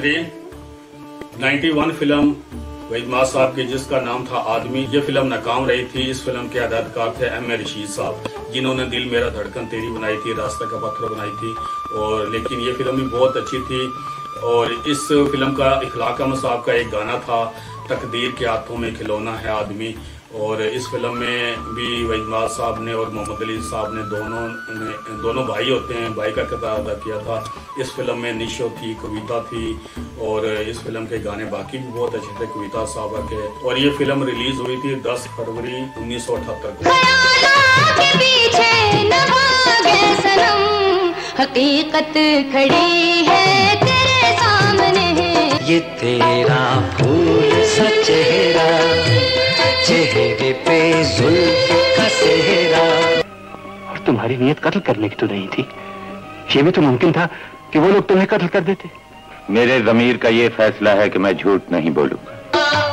नाजरीन 91 फ़िल्म वहीद साहब की, जिसका नाम था आदमी, ये फ़िल्म नाकाम रही थी। इस फ़िल्म के हदायतकार थे एम ए रशीद साहब, जिन्होंने दिल मेरा धड़कन तेरी बनाई थी, रास्ता का पत्थर बनाई थी। और लेकिन ये फ़िल्म भी बहुत अच्छी थी। और इस फ़िल्म का, इखलाका साहब का एक गाना था, तकदीर के हाथों में खिलौना है आदमी। और इस फ़िल्म में भी वहीदमाद साहब ने और मोहम्मद अली साहब ने दोनों ने दोनों भाई होते हैं। भाई का किरदार अदा किया था। इस फ़िल्म में निशो थी कविता थी और इस फ़िल्म के गाने बाकी भी बहुत अच्छे थे कविता साहब के। और ये फ़िल्म रिलीज़ हुई थी 10 फरवरी उन्नीस सौ अठहत्तर को। हकीकत खड़ी है तेरे सामने। ये तेरा फूल सा तुम्हारी नीयत कत्ल करने की तो नहीं थी। ये भी तो मुमकिन था कि वो लोग तुम्हें कत्ल कर देते। मेरे जमीर का ये फैसला है कि मैं झूठ नहीं बोलूँगा।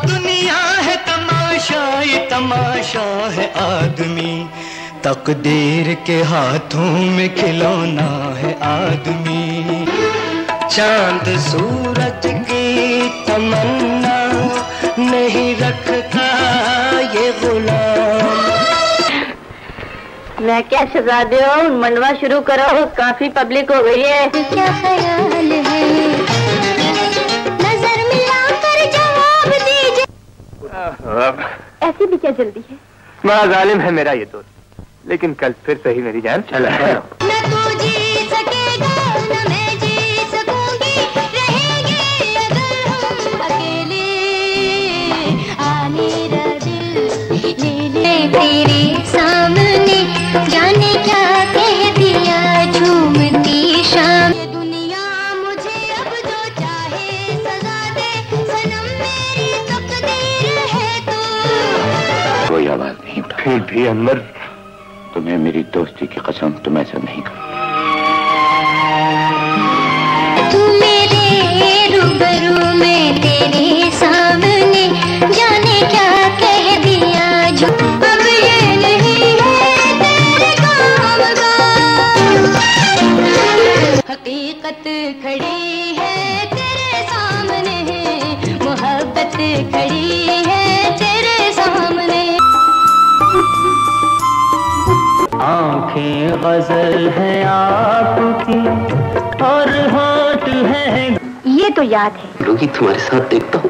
दुनिया है तमाशा ये तमाशा है आदमी। तकदीर के हाथों में खिलौना है आदमी। चाँद सूरज की तमन्ना नहीं रखता ये गुलाम। मैं क्या सजा दे? मंडवा शुरू करो। काफ़ी पब्लिक हो गई है। क्या ख्याल है? नज़र मिलाकर जवाब दीजिए। ऐसी भी क्या जल्दी है? बड़ा जालिम है मेरा ये दोस्त। लेकिन कल फिर सही मेरी जान चला भी अनवर तुम्हें मेरी दोस्ती की कसम तुम ऐसा नहीं करो गज़ल है आपकी और होठ है ये तो याद है। रोगी तुम्हारे साथ देखता हूँ।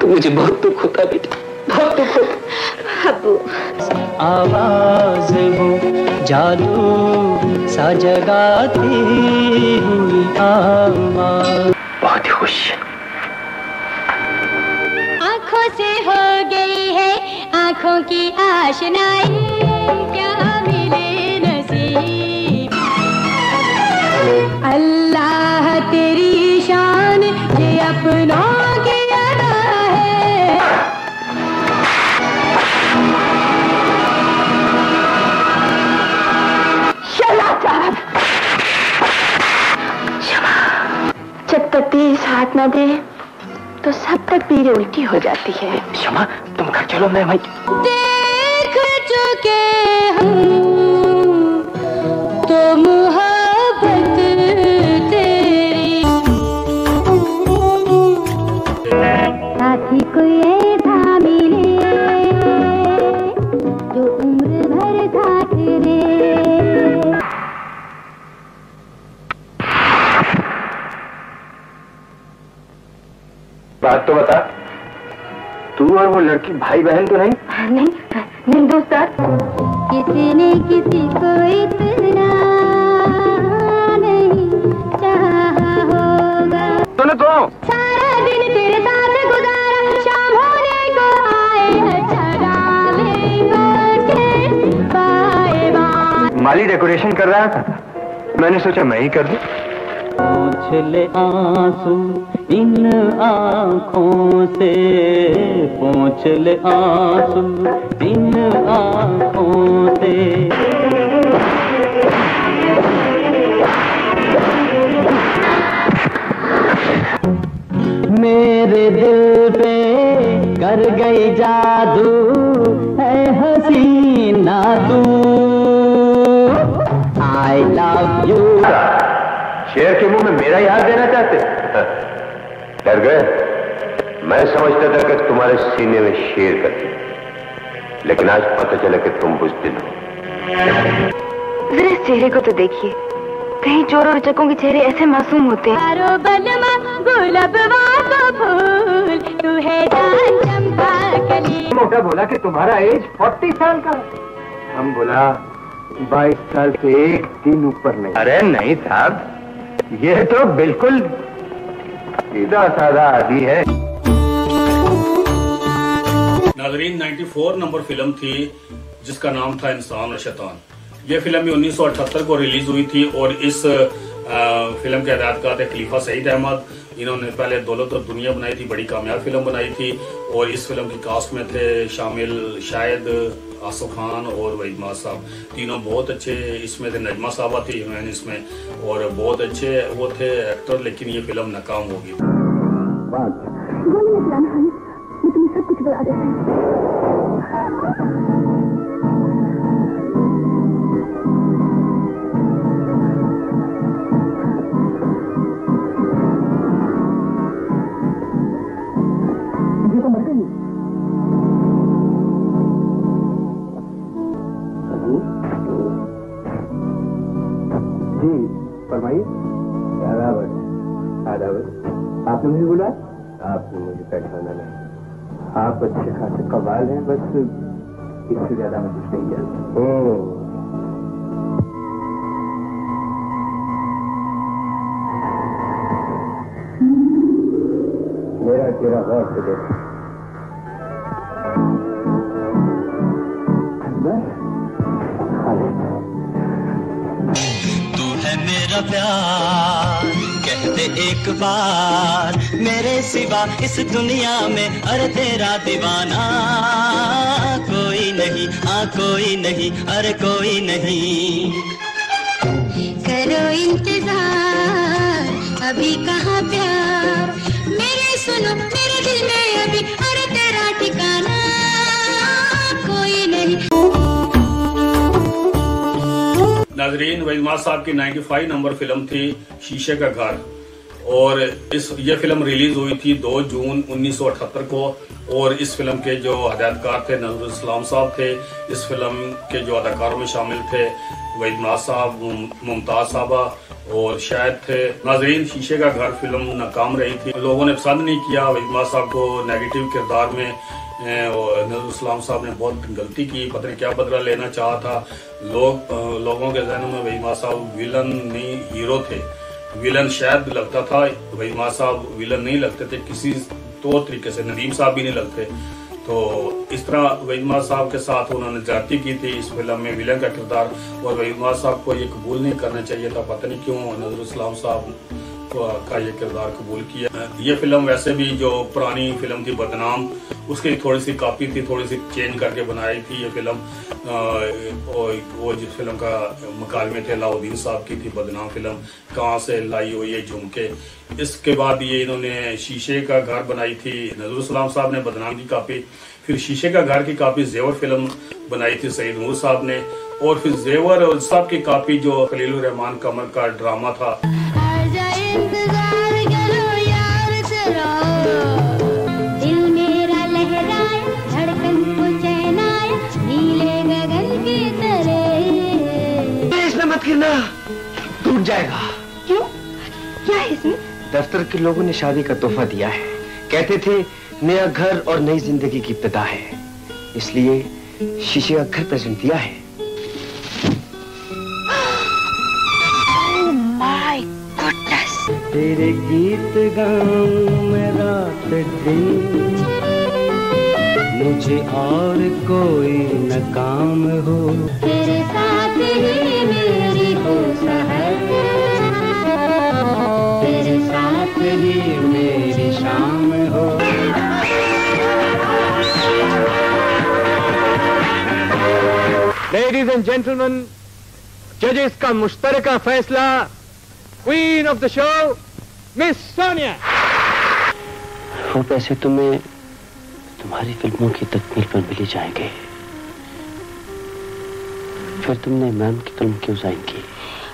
तो मुझे बहुत दुख होता है बेटा। बहुत दुख होता अबू। आवाज़ वो जादू सा जगाती हुई आवाज़ बहुत ही खुश। आँखों से हो गई है आँखों की आशनाई क्या अल्लाह तेरी शान ये अपनों की अदा है। जब तक तीर साथ न दे तो सब तक पीरे उल्टी हो जाती है। क्षमा तुम घर चलो मैं भाई देख चुके हम। बात तो बता। तू और वो लड़की भाई बहन तो नहीं? नहीं नहीं दोस्त किसी ने किसी को इतना नहीं चाहा होगा। सुनो तो। सारा दिन तेरे साथ गुजारा शाम होने को आए माली डेकोरेशन कर रहा था मैंने सोचा मैं ही कर दूँ। पोंछ ले आँसू इन आँखों से पोंछ ले आँसू, इन आँखों से। मेरे दिल पे कर गई जादू शेर के मुँह में मेरा याद देना चाहते? ठहर गए? मैं समझता था कि तुम्हारे सीने में शेर करती लेकिन आज पता चला कि तुम बुजदिल हो। जरा चेहरे को तो देखिए। कहीं चोर और चकों के चेहरे ऐसे मासूम होते हैं। तू है मोटा बोला कि तुम्हारा एज फोर्टी साल का हम बोला बाईस साल से एक दिन ऊपर नहीं। अरे नहीं साहब। ये तो बिल्कुल सीधा साधा आदमी है। नाजरीन 94 नंबर फ़िल्म थी, जिसका नाम था इंसान और शैतान। यह फ़िल्म भी 1978 को रिलीज़ हुई थी और इस फ़िल्म के हदायतकार थे खलीफा सईद अहमद। इन्होंने पहले दौलत और दुनिया बनाई थी, बड़ी कामयाब फ़िल्म बनाई थी और इस फ़िल्म की कास्ट में थे शामिल शायद आसफ खान और वजमा साहब। तीनों बहुत अच्छे इसमें थे, नजमा साहबा थे हीरोइन इसमें, और बहुत अच्छे वो थे एक्टर, लेकिन ये फ़िल्म नाकाम हो आदावत आदावत आपने मुझे बोला? आपने मुझे पहचाना नहीं। आप अच्छे खासे कबाल हैं बस इससे ज़्यादा मैं कुछ नहीं जानता मेरा चेहरा गौर से देखो। तू है मेरा प्यार। एक बार मेरे सिवा इस दुनिया में अरे तेरा दीवाना कोई नहीं हाँ कोई नहीं अरे कोई नहीं। करो इंतज़ार अभी कहाँ प्यार? मेरे सुनो मेरे दिल में अभी अरे तेरा ठिकाना कोई नहीं। नाजरीन वहीद साहब की 95 नंबर फ़िल्म थी शीशे का घर। और इस, ये फ़िल्म रिलीज़ हुई थी 2 जून 1978 को, और इस फ़िल्म के जो हदायतकार थे नजरुल इस्लाम साहब थे, इस फ़िल्म के जो अदाकारों में शामिल थे वहीद साहब मुमताज़ साहबा, और शायद थे नाजरीन, शीशे का घर फ़िल्म नाकाम रही थी। लोगों ने पसंद नहीं किया, वहीद साहब को नेगेटिव किरदार में इस्लाम साहब ने बहुत गलती की, पता नहीं क्या बदला लेना चाहा था। लोग लोगों के जहनों में वहीमा साहब विलन नहीं हीरो थे। विलन शायद लगता था भाई माँ साहब विलन नहीं लगते थे, किसी तौर तरीके से, नदीम साहब भी नहीं लगते। तो इस तरह वहीमा साहब के साथ उन्होंने जाति की थी, इस फ़िल्म में विलन का किरदार, और वहीमा साहब को ये कबूल नहीं करना चाहिए था, पता नहीं क्यों नजरुल साहब को- ये किरदार कबूल किया ये फ़िल्म वैसे भी जो पुरानी फ़िल्म थी, बदनाम, उसकी थोड़ी सी कॉपी थी थोड़ी सी चेंज करके बनाई थी ये फ़िल्म। वो जिस फ़िल्म का मुकालमे थे, अलाउद्दीन साहब की थी बदनाम फ़िल्म, कहाँ से लाई हुई ये झुमके। इसके बाद ये इन्होंने शीशे का घर बनाई थी, नजरुल सलाम साहब ने बदनाम की कॉपी, फिर शीशे का घर की कॉपी जेवर फ़िल्म बनाई थी सईद नूर साहब ने, और फिर जेवर साहब की कॉपी जो खलील रहमान कमर का ड्रामा था। गिरना टूट जाएगा। क्यों? क्या है इसमें? दफ्तर के लोगों ने शादी का तोहफा दिया है। कहते थे नया घर और नई ज़िंदगी की इब्तदा है। इसलिए शीशे का घर प्रेजेंट दिया है। तेरे गीत गाऊं मैं रात दिन। मुझे और कोई न काम हो। तेरे साथ ही मेरी हो? सहर तेरे साथ ही मेरी शाम हो। लेडीज़ एंड जेंटलमैन जजेस का मुश्तरका फैसला queen of the show miss Sonia वो पैसे तुम्हें तुम्हारी फ़िल्मों की तकमील पर मिल जाएँगे। फिर तुमने मैम की फ़िल्म क्यों साइन की?